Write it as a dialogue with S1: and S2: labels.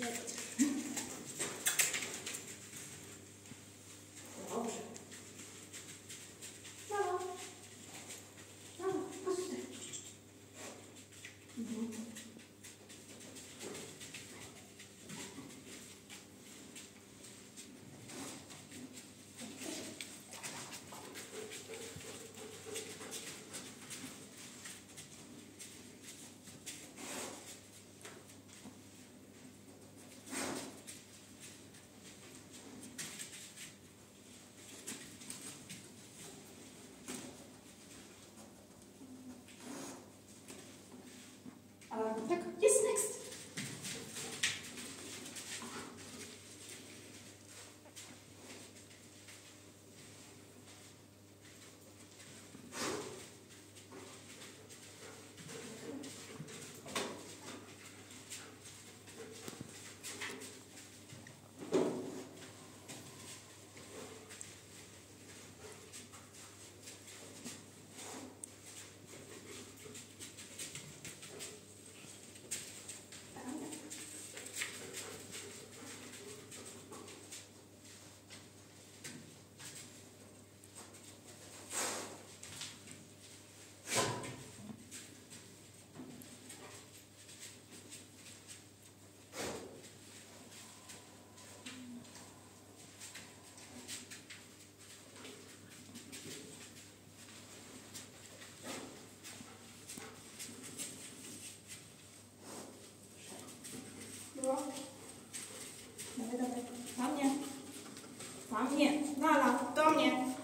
S1: делать. Dawaj, dawaj. Do mnie. Do mnie. Lala, do mnie.